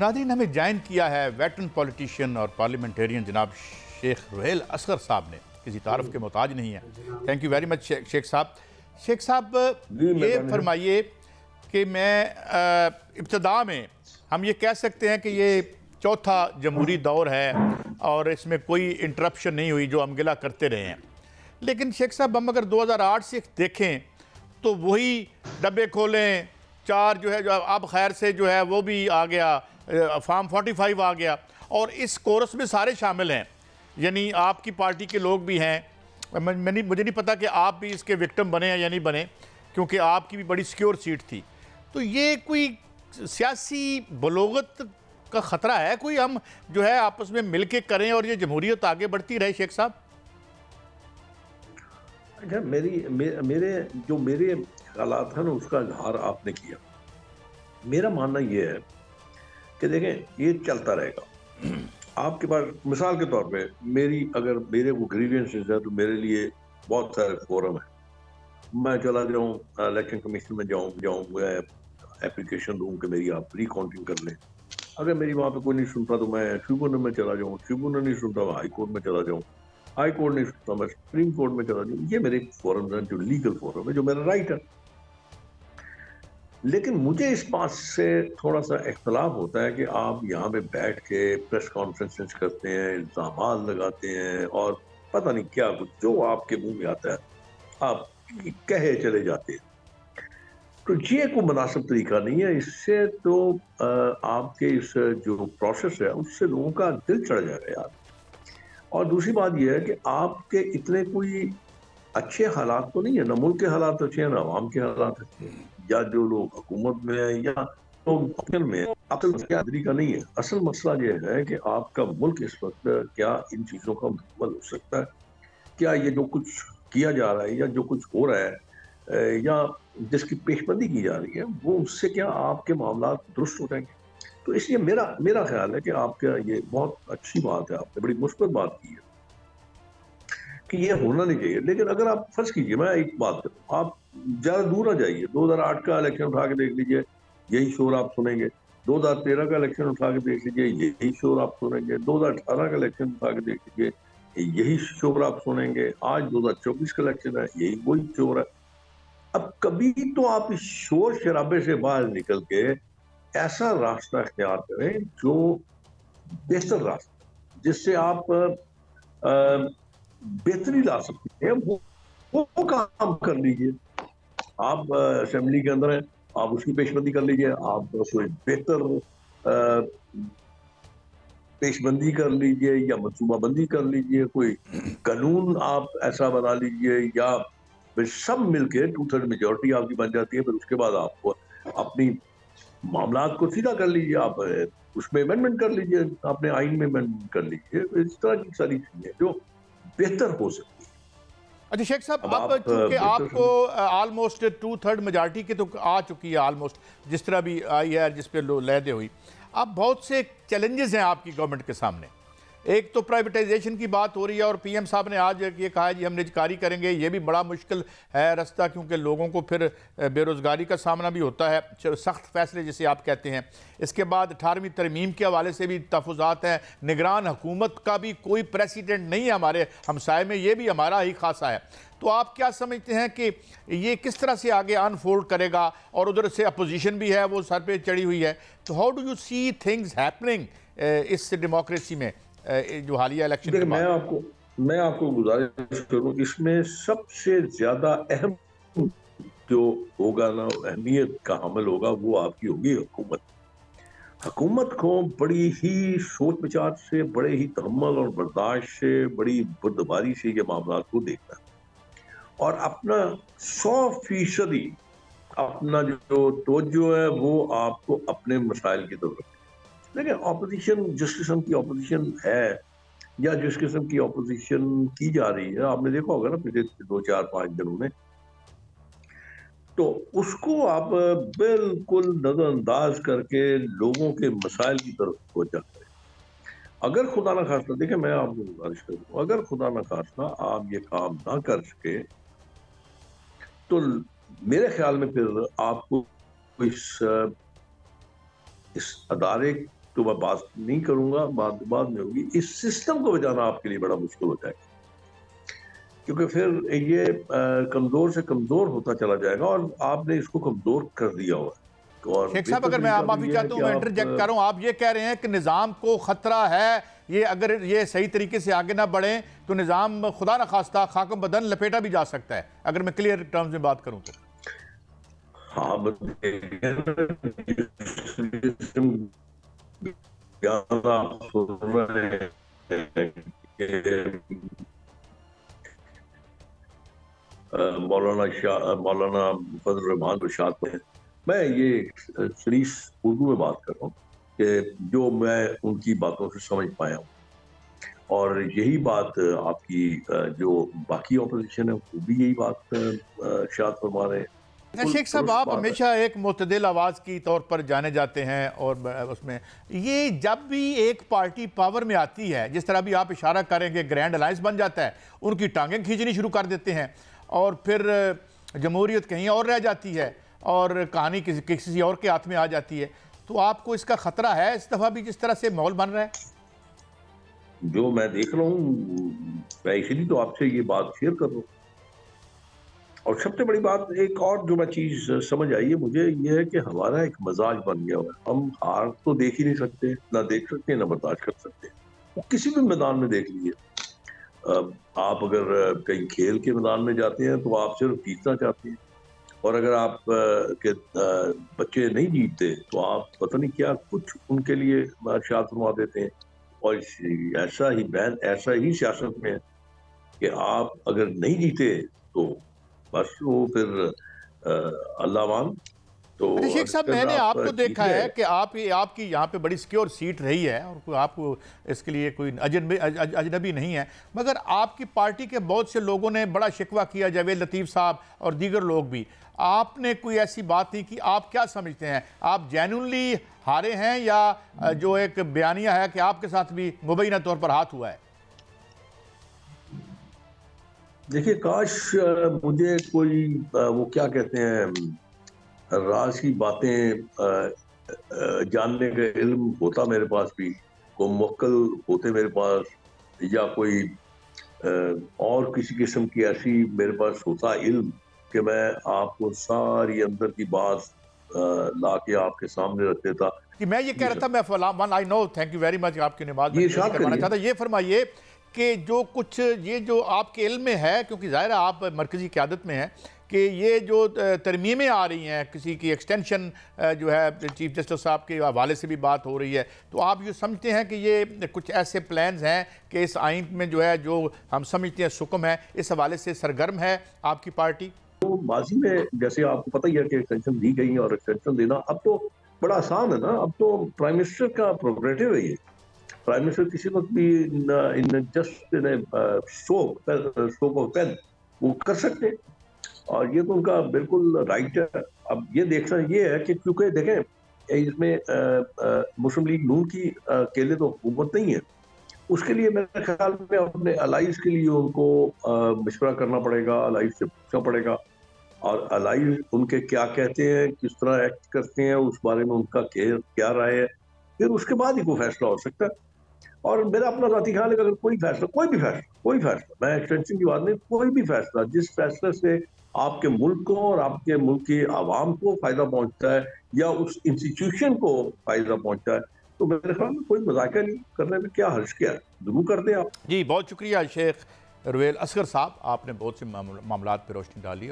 Nadreen हमें join किया है वेटरन पॉलिटिशियन और पार्लियामेंटेरियन जनाब शेख रुहेल असगर साहब ने। किसी तारफ़ के मोहताज नहीं है। Thank you very much Sheikh sahab. Sheikh sahab ये फरमाइए कि मैं इब्तदा में हम ये कह सकते हैं कि ये चौथा जमहूरी दौर है और इसमें कोई इंटरप्शन नहीं हुई जो हम गिला करते रहे हैं। लेकिन शेख साहब हम अगर 2008 से देखें तो वही डब्बे खोलें चार जो है जो अब खैर से जो है वो भी आ गया फार्म 45 आ गया। और इस कोरस में सारे शामिल हैं। यानी आपकी पार्टी के लोग भी हैं। मैंने मुझे नहीं पता कि आप भी इसके विक्टम बने हैं या नहीं बने क्योंकि आपकी भी बड़ी सिक्योर सीट थी। तो ये कोई सियासी बलोगत का ख़तरा है? कोई हम जो है आपस में मिल के करें और ये जमहूरियत आगे बढ़ती रहे शेख साहब? अच्छा मेरी मे, मेरे जो मेरे ख्याल है ना उसका इजहार आपने किया। मेरा मानना यह है कि देखें, ये चलता रहेगा। आपके पास, मिसाल के तौर पे, मेरी अगर, मेरे को ग्रीवियंसेस है तो मेरे लिए बहुत सारे फोरम है। मैं चला जाऊँ इलेक्शन कमीशन में जाऊँ जाऊँ एप्लीकेशन दूँ कि मेरी आप रिकाउंटिंग कर लें। अगर मेरी वहाँ पे कोई नहीं सुनता तो मैं ट्रिब्यूनल में चला जाऊँ ट्रिब्यूनल नहीं सुनता, मैं हाई कोर्ट में चला जाऊँ। हाई कोर्ट नहीं सुनता, मैं सुप्रीम कोर्ट में चला जाऊँ। ये मेरे फोरम है, जो लीगल फोरम है, जो मेरा राइट है। लेकिन मुझे इस बात से थोड़ा सा इख्तलाफ होता है कि आप यहाँ पे बैठ के प्रेस कॉन्फ्रेंसेस करते हैं इल्ज़ाम लगाते हैं और पता नहीं क्या कुछ, जो आपके मुँह में आता है, आप कहे चले जाते हैं। तो ये कोई मुनासिब तरीका नहीं है। इससे तो आपके इस जो प्रोसेस है, उससे लोगों का दिल चढ़ जाएगा यार। और दूसरी बात यह है कि आपके इतने कोई अच्छे हालात तो नहीं है, ना मुल्क के हालात अच्छे हैं, ना आवाम के हालात अच्छे हैं। या जो लोग हुकूमत में है या तो में अकल आदरी का नहीं है। असल मसला ये है कि आपका मुल्क इस वक्त क्या इन चीज़ों का मुकम्मल हो सकता है? क्या ये जो कुछ किया जा रहा है या जो कुछ हो रहा है या जिसकी पेशबंदी की जा रही है, वो उससे क्या आपके मामला दुरुस्त हो जाएँगे? तो इसलिए मेरा मेरा ख्याल है कि आपका ये बहुत अच्छी बात है, आपने बड़ी मुस्बत बात की है। कि ये होना नहीं चाहिए। लेकिन अगर आप फ़र्ज़ कीजिए, मैं एक बात आप ज़्यादा दूर आ जाइए। 2008 का इलेक्शन उठा के देख लीजिए, यही शोर आप सुनेंगे। 2013 का इलेक्शन उठा के देख लीजिए, यही शोर आप सुनेंगे। 2018 का इलेक्शन उठा के देख लीजिए, यही शोर आप सुनेंगे। आज 2024 का इलेक्शन है, यही वही शोर है। अब कभी तो आप इस शोर शराबे से बाहर निकल के ऐसा रास्ता अख्तियार करें जो बेहतर रास्ता जिससे आप बेहतरी ला सकती है। वो, वो काम कर लीजिए। आप असेंबली के अंदर हैं आप उसकी पेशबंदी कर लीजिए आप कोई बेहतर पेशबंदी कर लीजिए या मनसूबाबंदी कर लीजिए कोई कानून आप ऐसा बना लीजिए या फिर सब मिलके टू थर्ड मेजोरिटी आपकी बन जाती है फिर उसके बाद आप अपनी मामला को सीधा कर लीजिए आप उसमें अमेंडमेंट कर लीजिए अपने आइन में अमेंडमेंट कर लीजिए। इस तरह की सारी चीज़ें जो बेहतर हो सकती है। अच्छा शेख साहब अब चूँकि आपको ऑलमोस्ट टू थर्ड मेजॉरिटी की तो आ चुकी है ऑलमोस्ट जिस तरह भी आई है जिस पे लहदे हुई। अब बहुत से चैलेंजेस हैं आपकी गवर्नमेंट के सामने। एक तो प्राइवेटाइजेशन की बात हो रही है और पीएम साहब ने आज ये कहा है जी हम निजकारी करेंगे। ये भी बड़ा मुश्किल है रास्ता, क्योंकि लोगों को फिर बेरोज़गारी का सामना भी होता है। सख्त फैसले जिसे आप कहते हैं। इसके बाद अठारहवीं तरमीम के हवाले से भी तहफात हैं। निगरान हुकूमत का भी कोई प्रेसिडेंट नहीं है हमारे हमसाए में ये भी हमारा ही खासा है। तो आप क्या समझते हैं कि ये किस तरह से आगे अनफोल्ड करेगा? और उधर से अपोजिशन भी है, वो सर पे चढ़ी हुई है। तो how do you see things happening इस डेमोक्रेसी में? जो हालिया इलेक्शन मैं आपको मैं आपको गुजारिश करूँ इसमें सबसे ज़्यादा अहम जो होगा ना अहमियत का हमल होगा वो आपकी होगी हुकूमत। हुकूमत को बड़ी ही सोच विचार से बड़े ही तहमल और बर्दाश्त से बड़ी बुर्दबारी से ये मामला को देखना और अपना सौ फ़ीसदी अपना जो तोजो है वो आपको अपने मसाइल की तरफ़ देखिए ऑपोजिशन जिस किस्म की ऑपोजिशन है, या जिस किस्म की ऑपोजिशन की जा रही है, आपने देखा होगा ना पिछले दो, चार, पाँच दिनों में। तो उसको आप बिल्कुल नजरअंदाज करके लोगों के मसाइल की तरफ़ पहुँचा करें। अगर खुदा ना खास्ता देखें मैं आपको गुजारिश करूँ अगर खुदा ना खास्ता आप ये काम ना कर सके तो मेरे ख्याल में फिर आपको इस इस अदारे तो मैं बात नहीं करूँगा बात बाद में होगी। इस सिस्टम को बचाना आपके लिए बड़ा मुश्किल हो जाएगा। क्योंकि फिर ये कमज़ोर से कमज़ोर होता चला जाएगा और आपने इसको कमज़ोर कर दिया हुआ और शेख साहब अगर मैं आप माफ़ी चाहता हूँ मैं इंटरजेक्ट करूँ आप ये कह रहे हैं कि निज़ाम को खतरा है ये अगर ये सही तरीके से आगे ना बढ़े तो निज़ाम खुदा न खास्ता खाकम बदन लपेटा भी जा सकता है। अगर मैं क्लियर टर्म्स में बात करूँ तो। हाँ मौलाना शाह मौलाना फजल रहमान रशाद मैं ये शरीफ उर्दू में बात कर रहा हूँ कि जो मैं उनकी बातों से समझ पाया हूँ और यही बात आपकी जो बाकी ऑपोजिशन है वो भी यही बात शाद फरमा रहे हैं शेख साहब आप हमेशा एक मतदिल आवाज़ की तौर पर जाने जाते हैं और उसमें। ये जब भी एक पार्टी पावर में आती है जिस तरह भी आप इशारा करेंगे ग्रैंड अलायंस बन जाता है उनकी टांगें खींचनी शुरू कर देते हैं और फिर जमहूरियत कहीं और रह जाती है और कहानी किसी किसी और के हाथ में आ जाती है। तो आपको इसका खतरा है इस दफ़ा भी जिस तरह से माहौल बन रहा है? जो मैं देख रहा हूँ मैं इसीलिए तो आपसे ये बात शेयर कर रहा हूँ। और सबसे बड़ी बात, एक और जो मैं चीज़ समझ आई है मुझे, ये है कि हमारा एक मजाज बन गया हुआ हम हार तो देख ही नहीं सकते, ना देख सकते, ना बर्दाश्त कर सकते। वो किसी भी मैदान में देख लीजिए। आप अगर कहीं खेल के मैदान में जाते हैं तो आप सिर्फ़ जीतना चाहते हैं। और अगर आप के बच्चे नहीं जीतते तो आप पता नहीं क्या कुछ उनके लिए शाद फरमा देते हैं। और ऐसा ही बैन ऐसा ही सियासत में है कि आप अगर नहीं जीते तो बस वो फिर अल्लाहवान तो शेख साहब मैंने आपको देखा है कि आप ये आपकी यहाँ पे बड़ी सिक्योर सीट रही है और आप इसके लिए कोई अजनबी अजनबी नहीं है। मगर आपकी पार्टी के बहुत से लोगों ने बड़ा शिकवा किया जावेद लतीफ़ साहब और दीगर लोग भी। आपने कोई ऐसी बात नहीं की आप क्या समझते हैं? आप जैनली हारे हैं या जो एक बयानिया है कि आपके साथ भी मुबैना तौर पर हाथ हुआ है? देखिए काश मुझे कोई वो क्या कहते हैं राज की बातें जानने का इल्म होता मेरे पास भी को मुक्ल होते मेरे पास या कोई और किसी किस्म की ऐसी मेरे पास होता इल्म कि मैं आपको सारी अंदर की बात ला के आपके सामने रख देता। कि मैं ये कह रहा था मैं फलाम I know thank you very much आपकी नमाज़ ये फरमाइए कि जो कुछ, ये जो आपके इल्म में है, क्योंकि ज़ाहिर आप मरकज़ी क्यादत में हैं, कि ये जो तरमीमें आ रही हैं किसी की एक्सटेंशन जो है चीफ जस्टिस साहब के हवाले से भी बात हो रही है तो आप ये समझते हैं कि ये कुछ ऐसे प्लान्स हैं कि इस आइन में जो है, जो हम समझते हैं सुकम है, इस हवाले से सरगर्म है आपकी पार्टी? तो माजी में जैसे आपको पता ही है कि एक्सटेंशन दी गई और एक्सटेंशन देना अब तो बड़ा आसान है ना, अब तो प्राइम मिनिस्टर का प्रोग्रेटिव है ये। प्राइम मिनिस्टर किसी वक्त भी in just in stroke stroke of pen वो कर सकते और ये तो उनका बिल्कुल राइट है। अब ये देखना ये है कि क्योंकि देखें इसमें मुस्लिम लीग नून की अकेले तो हुकूमत नहीं है। उसके लिए मेरे ख्याल में अपने अलाइज के लिए उनको मशवरा करना पड़ेगा अलाइज से पूछना पड़ेगा। और अलाइज उनके क्या कहते हैं, किस तरह एक्ट करते हैं, उस बारे में उनका क्या राय है। फिर उसके बाद ही कोई फैसला हो सकता है। और मेरा अपना जाती ख्याल है अगर कोई फैसला, कोई भी फैसला, कोई फैसला, मैं एक्सटेंशन की बात नहीं, कोई भी फैसला, जिस फैसले से आपके मुल्क को और आपके मुल्क की आवाम को फ़ायदा पहुँचता है या उस इंस्टीट्यूशन को फ़ायदा पहुँचता है तो मेरे ख्याल में कोई मज़ाक नहीं करने में क्या हर्ष किया ज़रूर कर दें आप। जी, बहुत शुक्रिया शेख रुवेल असगर साहब, आपने बहुत से मामला पर रोशनी डाली।